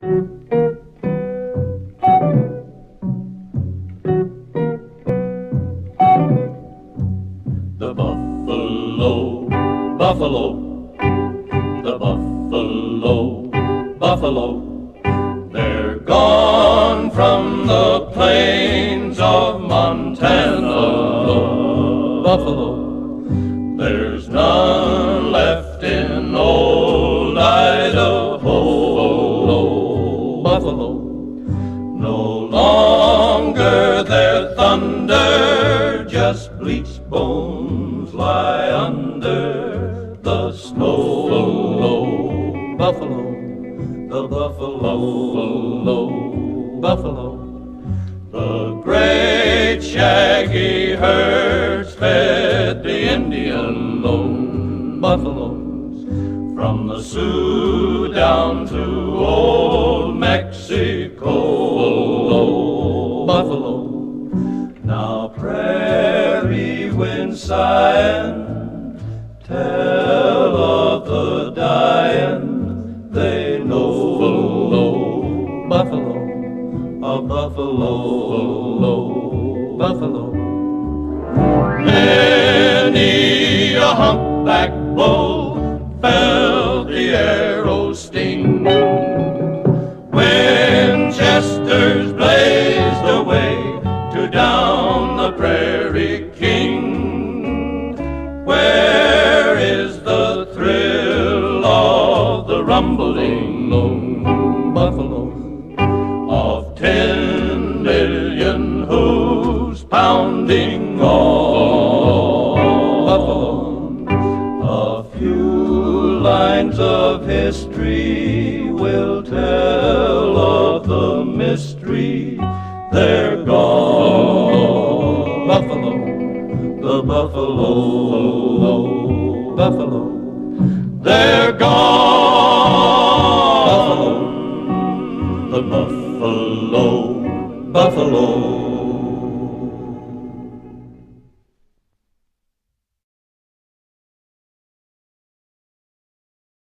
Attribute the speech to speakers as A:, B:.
A: The buffalo, buffalo, the buffalo, buffalo. They're gone from the plains of Montana. Buffalo, there's none left in no longer their thunder, just bleached bones lie under the snow. Buffalo, the buffalo, buffalo. The great shaggy herds fed the Indian lone buffaloes from the Sioux down to old Now prairie wind sighing, tell of the dying, they know. Buffalo, a buffalo, buffalo. Many a humpback bull felt the arrow sting. Pounding on? A few lines of history will tell of the mystery. They're gone. Buffalo, the buffalo, buffalo. They're gone. Buffalo, the buffalo, buffalo.